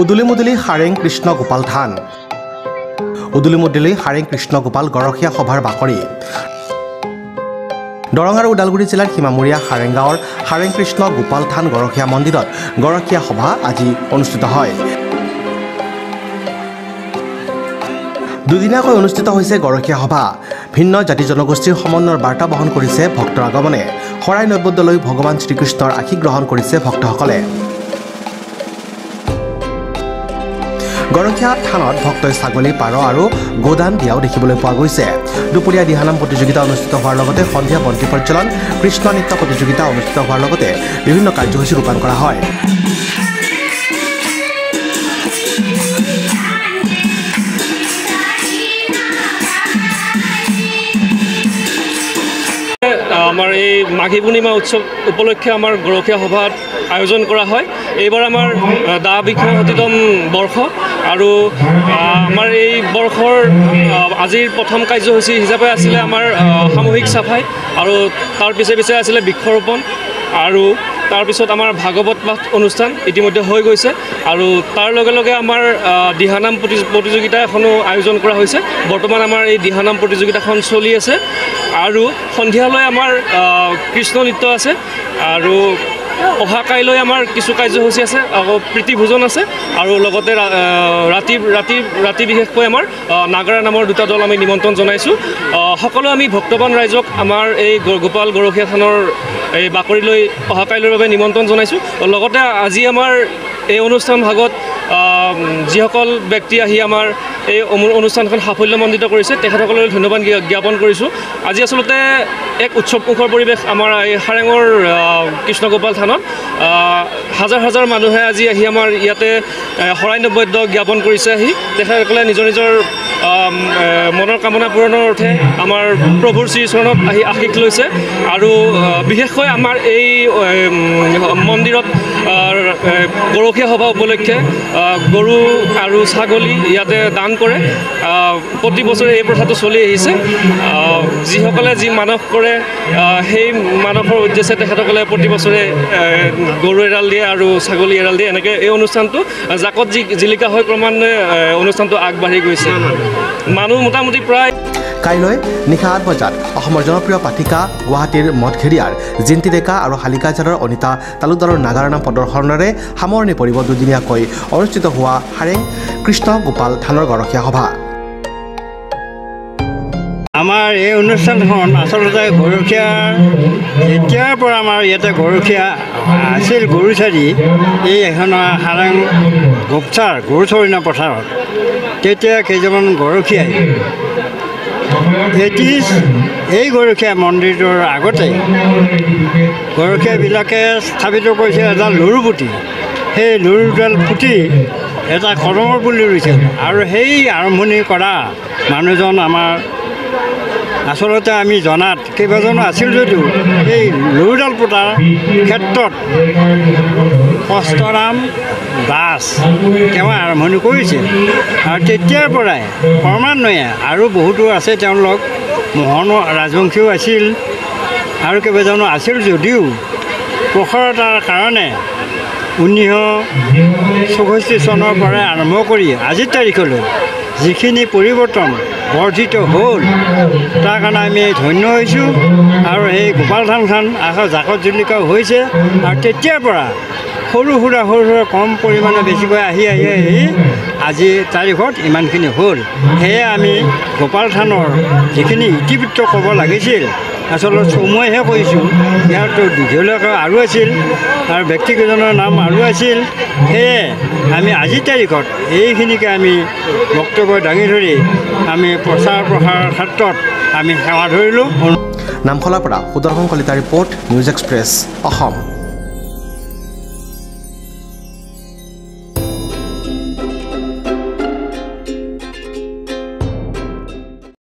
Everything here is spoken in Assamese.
উদুলি মুদুলি সাৰেং কৃষ্ণ গোপাল থান। উদুলি মুদুলি সাৰেং কৃষ্ণ গোপাল গৰখীয়া সভাৰ বাকৰি। দৰং আৰু ওদালগুৰি জিলাৰ সীমামূৰীয়া সাৰেং গাঁৱৰ সাৰেং কৃষ্ণ গোপাল থান গৰখীয়া মন্দিৰত গৰখীয়া সভা আজি অনুষ্ঠিত হয়। দুদিনীয়াকৈ অনুষ্ঠিত হৈছে গৰখীয়া সভা। ভিন্ন জাতি জনগোষ্ঠীৰ সমন্বয়ৰ বাৰ্তা বহন কৰিছে ভক্তৰ আগমনে। শৰাই নৈবদ্য লৈ ভগৱান শ্ৰীকৃষ্ণৰ আশীষ গ্ৰহণ কৰিছে ভক্তসকলে। গৰখীয়া থানত ভক্তই ছাগলী পাৰ আৰু গোদান দিয়াও দেখিবলৈ পোৱা গৈছে। দুপৰীয়া দিহানাম প্ৰতিযোগিতা অনুষ্ঠিত হোৱাৰ লগতে সন্ধিয়া বন্তি প্ৰজ্বলন কৃষ্ণ নৃত্য প্ৰতিযোগিতা অনুষ্ঠিত হোৱাৰ লগতে বিভিন্ন কাৰ্যসূচী ৰূপায়ণ কৰা হয়। আমাৰ এই মাঘী পূৰ্ণিমা উৎসৱ উপলক্ষে আমাৰ গৰখীয়া সভাত আয়োজন কৰা হয়। এইবাৰ আমাৰ দা বিশ শতিতম বৰ্ষ আৰু আমাৰ এই বৰ্ষৰ আজিৰ প্ৰথম কাৰ্যসূচী হিচাপে আছিলে আমাৰ সামূহিক চাফাই আৰু তাৰ পিছে পিছে আছিলে বৃক্ষৰোপণ আৰু তাৰপিছত আমাৰ ভাগৱত পাঠ অনুষ্ঠান ইতিমধ্যে হৈ গৈছে আৰু তাৰ লগে লগে আমাৰ দিহানাম প্ৰতি- প্ৰতিযোগিতা এখনো আয়োজন কৰা হৈছে। বৰ্তমান আমাৰ এই দিহানাম প্ৰতিযোগিতাখন চলি আছে। আৰু সন্ধিয়ালৈ আমাৰ কৃষ্ণ নৃত্য আছে আৰু অহা কাইলৈ আমাৰ কিছু কাৰ্যসূচী আছে আকৌ প্ৰীতি ভোজন আছে আৰু লগতে ৰাতি ৰাতি ৰাতি বিশেষকৈ আমাৰ নাগাৰা নামৰ দুটা দল আমি নিমন্ত্ৰণ জনাইছোঁ। সকলো আমি ভক্তবান ৰাইজক আমাৰ এই গোপাল গৰখীয়া থানৰ এই বাকৰিলৈ অহা কাইলৈৰ বাবে নিমন্ত্ৰণ জনাইছোঁ। লগতে আজি আমাৰ এই অনুষ্ঠান ভাগত যিসকল ব্যক্তি আহি আমাৰ এই অনু- অনুষ্ঠানখন সাফল্যমণ্ডিত কৰিছে তেখেতসকললৈ ধন্যবাদ জ্ঞা- জ্ঞাপন কৰিছোঁ। আজি আচলতে এক উৎসৱমুখৰ পৰিৱেশ আমাৰ এই সাৰেঙৰ কৃষ্ণগোপাল থানত। হাজাৰ হাজাৰ মানুহে আজি আহি আমাৰ ইয়াতে শৰাই নৈবদ্য জ্ঞাপন কৰিছে আহি। তেখেতসকলে নিজৰ নিজৰ মনৰ কামনা পূৰণৰ অৰ্থে আমাৰ প্ৰভুৰ শ্ৰীচৰণত আহি আশীষ লৈছে। আৰু বিশেষকৈ আমাৰ এই মন্দিৰত গৰখীয়া সভা উপলক্ষে গৰু আৰু ছাগলী ইয়াতে দান কৰে। প্ৰতি বছৰে এই প্ৰথাটো চলি আহিছে। আহ, যিসকলে যি মানস কৰে সেই মানসৰ উদ্দেশ্যে তেখেতসকলে প্ৰতি বছৰে গৰু এৰাল দিয়ে আৰু ছাগলী এৰাল দিয়ে। এনেকৈ এই অনুষ্ঠানটো জাকত জিলিকা হৈ ক্ৰমান্বয়ে অনুষ্ঠানটো আগবাঢ়ি গৈছে। মানুহ মোটামুটি প্ৰায় কাইলৈ নিশা আঠ বজাত অসমৰ জনপ্ৰিয় পাঠিকা গুৱাহাটীৰ মঠঘেৰিয়াৰ জিন্তি ডেকা আৰু শালিকাজাৰৰ অনিতা তালুকদাৰৰ নাগাৰা নাম প্ৰদৰ্শনেৰে সামৰণি পৰিব দুদিনীয়াকৈ। অনুষ্ঠিত হোৱা সাৰেং কৃষ্ণ গোপাল থানৰ গৰখীয়া সভা। আমাৰ এই অনুষ্ঠানখন আচলতে গৰখীয়া যেতিয়াৰ পৰা আমাৰ ইয়াতে গৰখীয়া আছিল গৰুচাৰী এই এখন সাৰাং গোপচাৰ গৰুচৰণা পথাৰত। তেতিয়া কেইজনমান গৰখীয়াই এটি এই গৰখীয়া মন্দিৰটোৰ আগতে গৰখীয়াবিলাকে স্থাপিত কৰিছিল এটা লৰু পুতি সেই লৰুডাল পুতি এটা কদমৰ পুলি ৰুইছিল। আৰু সেই আৰম্ভণি কৰা মানুহজন আমাৰ আচলতে আমি জনাত কেইবাজনো আছিল যদিও এই লৰুডাল পোতাৰ ক্ষেত্ৰত কষ্টৰাম দাস তেওঁ আৰম্ভণি কৰিছিল। আৰু তেতিয়াৰ পৰাই ক্ৰমান্বয়ে আৰু বহুতো আছে তেওঁলোক মোহন ৰাজবংশীও আছিল আৰু কেইবাজনো আছিল যদিও প্ৰখৰতাৰ কাৰণে ঊনৈছশ চৌষষ্ঠি চনৰ পৰাই আৰম্ভ কৰি আজিৰ তাৰিখলৈ যিখিনি পৰিৱৰ্তন বৰ্ধিত হ'ল তাৰ কাৰণে আমি ধন্য হৈছোঁ। আৰু সেই গোপাল ধামখন আকৌ জাকত জিলিকাও হৈছে। আৰু তেতিয়াৰ পৰা সৰু সুৰা সৰু সুৰা কম পৰিমাণে বেছিকৈ আহি আহি আহি আজি তাৰিখত ইমানখিনি হ'ল। সেয়ে আমি গোপাল থানৰ যিখিনি ইতিবৃত্ত ক'ব লাগিছিল আচলতে চমুৱাইহে কৈছোঁ ইয়াতো দীঘলীয়াকৈ আৰু আছিল আৰু ব্যক্তিকেইজনৰ নাম আৰু আছিল। সেয়ে আমি আজিৰ তাৰিখত এইখিনিকে আমি বক্তব্য দাঙি ধৰি আমি প্ৰচাৰ প্ৰসাৰৰ ক্ষেত্ৰত আমি সেৱা ধৰিলোঁ। নামখলাৰ পৰা সুদৰ্শন কলিতাৰ ৰিপৰ্ট নিউজ এক্সপ্ৰেছ অসম।